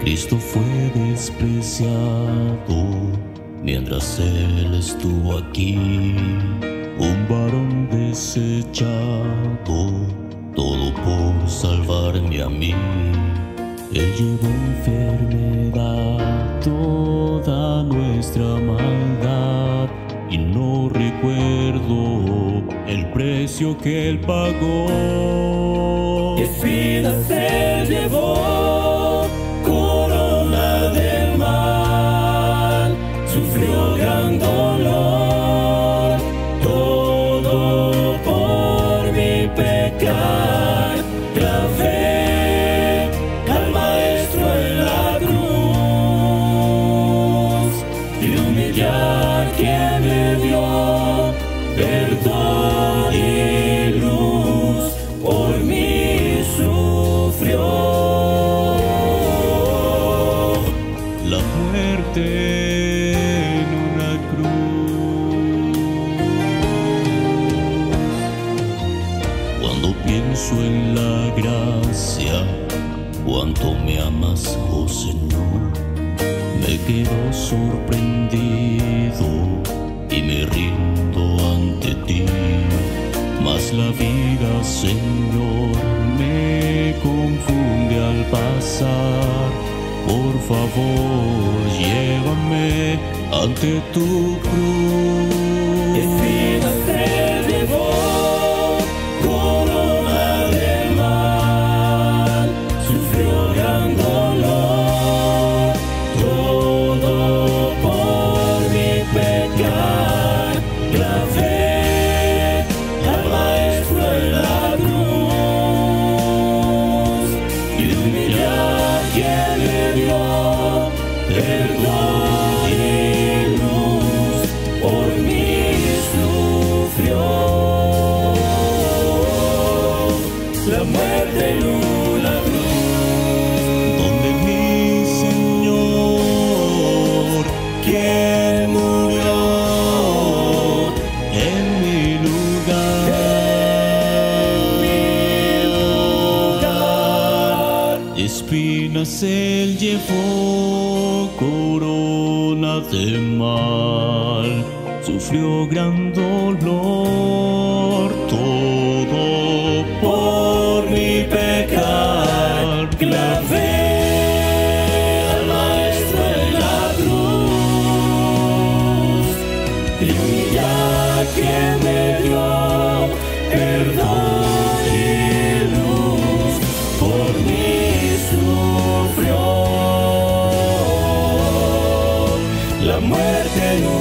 Cristo fue despreciado mientras Él estuvo aquí, un varón desechado, todo por salvarme a mí. Él llevó enfermedad, toda nuestra maldad, y no recuerdo el precio que Él pagó. Y vida se llevó, en la gracia, cuánto me amas, oh Señor, me quedo sorprendido y me rindo ante ti. Mas la vida, Señor, me confunde al pasar. Por favor, llévame ante tu cruz. La muerte en una cruz. Donde mi Señor, quien murió en mi lugar. Espinas él llevó, corona de mal, sufrió gran dolor, muerte en